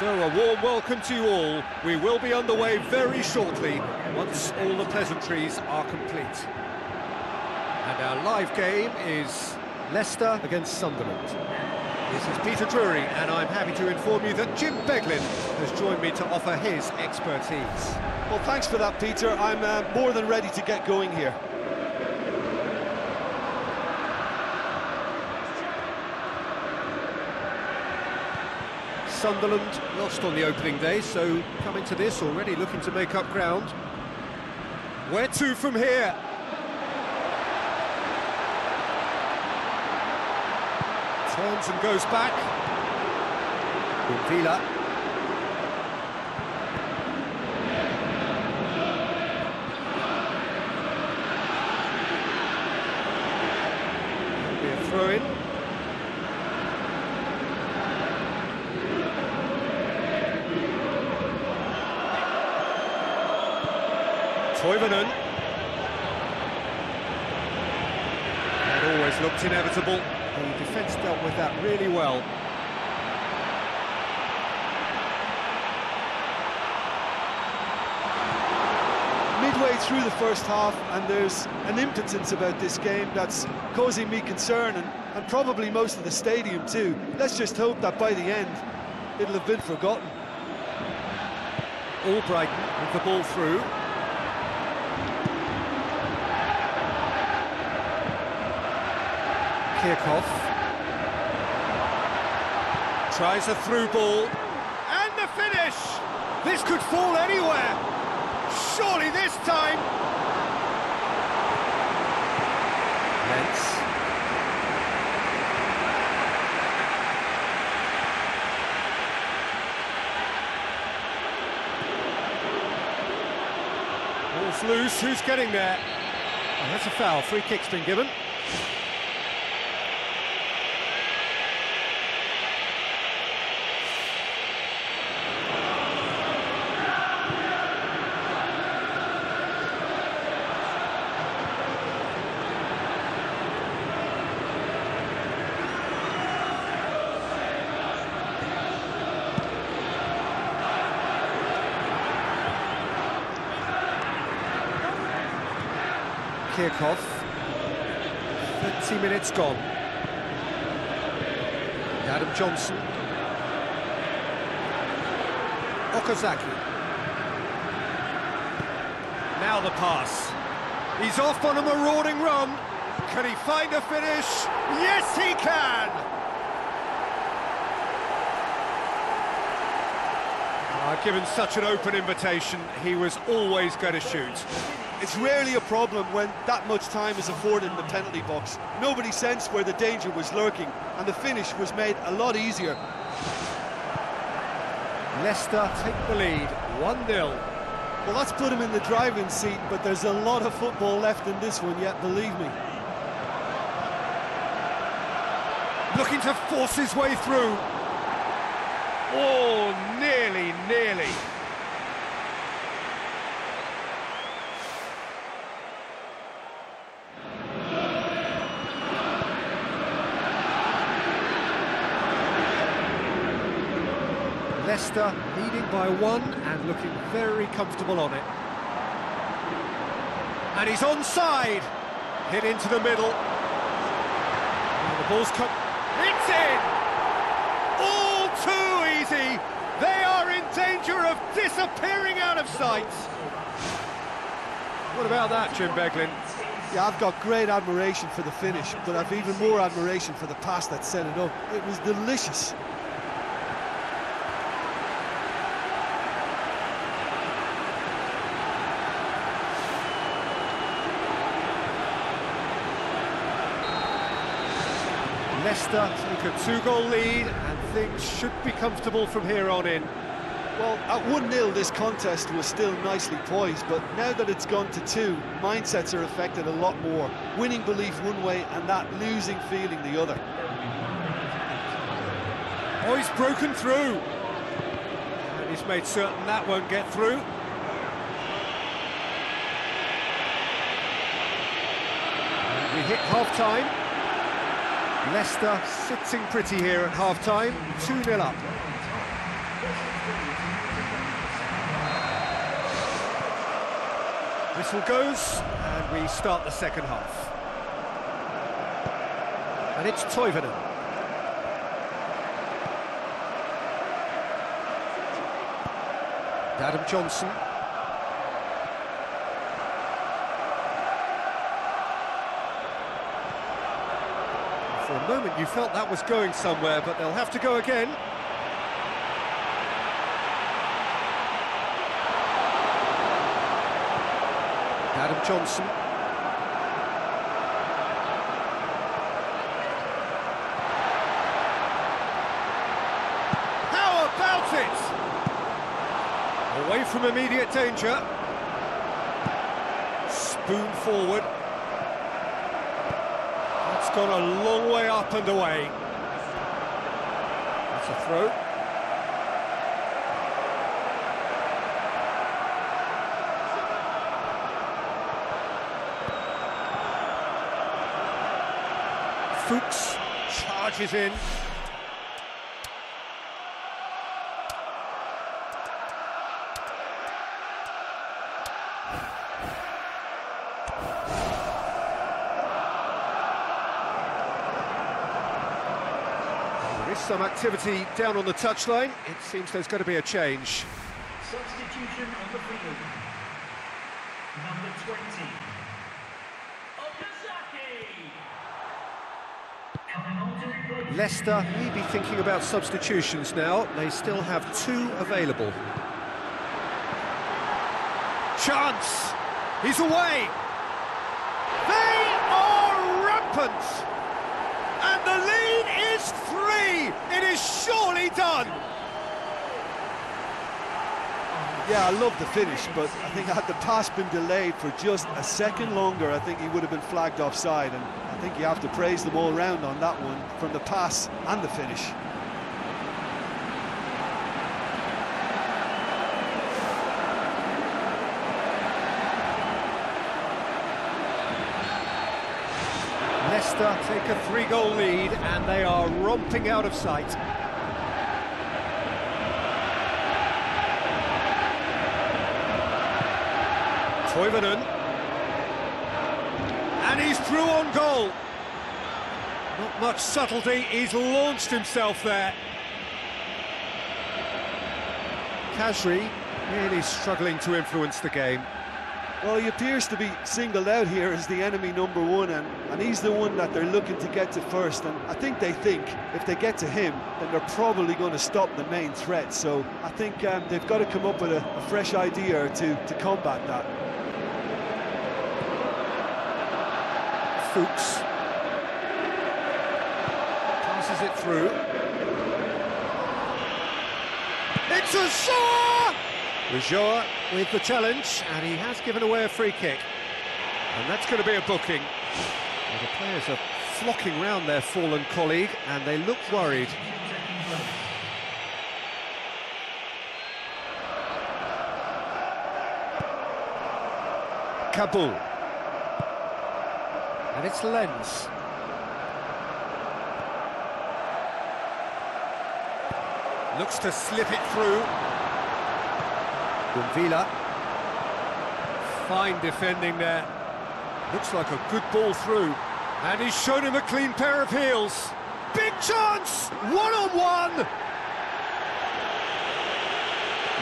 So a warm welcome to you all. We will be underway very shortly once all the pleasantries are complete. And our live game is Leicester against Sunderland. This is Peter Drury and I'm happy to inform you that Jim Beglin has joined me to offer his expertise. Well, thanks for that, Peter. I'm uh, more than ready to get going here. Sunderland lost on the opening day, so coming to this already looking to make up ground. Where to from here? Turns and goes back. Vila. Be a throw-in. Toivonen. That always looked inevitable. The defence dealt with that really well. Midway through the first half, and there's an impotence about this game that's causing me concern, and, and probably most of the stadium too. Let's just hope that by the end, it'll have been forgotten. Albrighton with the ball through. Kirchhoff. Tries a through ball. And the finish! This could fall anywhere! Surely this time! Lens. Ball's loose, who's getting there? Oh, that's a foul, free kick's been given. Kirchhoff. 30 minutes gone. Adam Johnson. Okazaki. Now the pass. He's off on a marauding run. Can he find a finish? Yes, he can! Ah, given such an open invitation, he was always going to shoot. It's rarely a problem when that much time is afforded in the penalty box. Nobody sensed where the danger was lurking, and the finish was made a lot easier. Leicester take the lead, 1-0. Well, that's put him in the driving seat, but there's a lot of football left in this one yet, believe me. Looking to force his way through. Oh, nearly, nearly. Leicester leading by one and looking very comfortable on it. And he's onside. Hit into the middle. And the ball's cut. It's in! All too easy. They are in danger of disappearing out of sight. What about that, Jim Beglin? Yeah, I've got great admiration for the finish, but I've even more admiration for the pass that set it up. It was delicious. Leicester take a two-goal lead and things should be comfortable from here on in. Well, at 1-0 this contest was still nicely poised, but now that it's gone to two, mindsets are affected a lot more. Winning belief one way and that losing feeling the other. Oh, he's broken through. And he's made certain that won't get through. We hit half-time. Leicester sitting pretty here at half-time, 2-0 up. Whistle goes, and we start the second half. And it's Toivonen. Adam Johnson. For a moment you felt that was going somewhere, but they'll have to go again. Adam Johnson. How about it? Away from immediate danger. Spoon forward. That's gone a long way up and away. That's a throw. Fuchs charges in. Some activity down on the touchline. It seems there's going to be a change. Substitution on the field. Number 20. Okazaki. Coming on to replace. Leicester may be thinking about substitutions now. They still have two available. Chance! He's away! They are rampant! And the lead is It is surely done! Yeah, I love the finish, but I think had the pass been delayed for just a second longer, I think he would have been flagged offside, and I think you have to praise them all round on that one, from the pass and the finish. Leicester take a three-goal lead and they are romping out of sight. Toivonen. And he's through on goal. Not much subtlety, he's launched himself there. Kasri really struggling to influence the game. Well, he appears to be singled out here as the enemy number one, and, and he's the one that they're looking to get to first. And I think they think if they get to him, then they're probably going to stop the main threat. So I think um, they've got to come up with a, a fresh idea to, to combat that. Fuchs. Passes it through. It's a Shaw! Rajoa with the challenge, and he has given away a free kick. And that's going to be a booking. Well, the players are flocking round their fallen colleague, and they look worried. Kaboul. And it's Lens. Looks to slip it through. Gunvila. Fine defending there. Looks like a good ball through. And he's shown him a clean pair of heels. Big chance! One on one!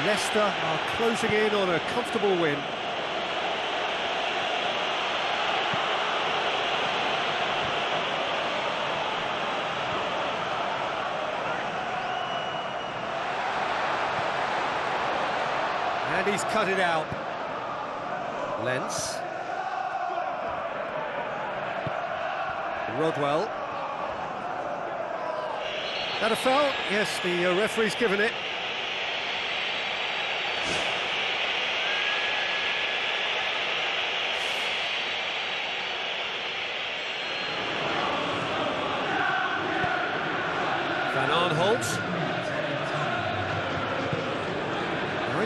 Leicester are closing in on a comfortable win. he's cut it out. Lens. Rodwell. That a foul? Yes, the uh, referee's given it. Van Aanholt.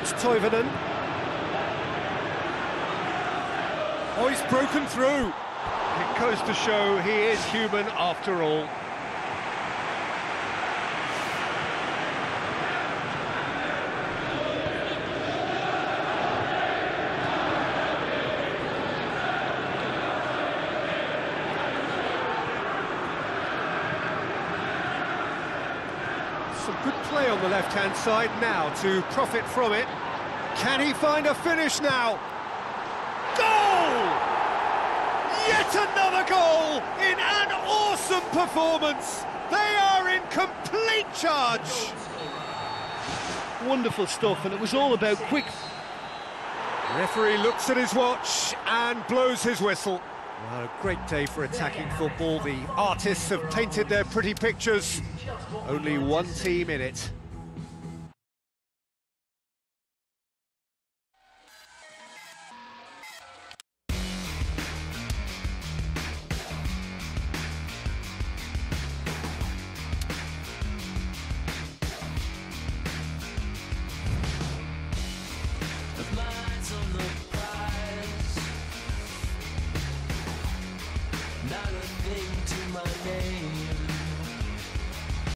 It's Toivonen. Oh, he's broken through. It goes to show he is human after all. Some good play on the left-hand side now to profit from it. Can he find a finish now? Goal! Yet another goal in an awesome performance. They are in complete charge. Wonderful stuff, and it was all about quick Referee looks at his watch and blows his whistle. Well, a great day for attacking football. The artists have painted their pretty pictures. Only one team in it.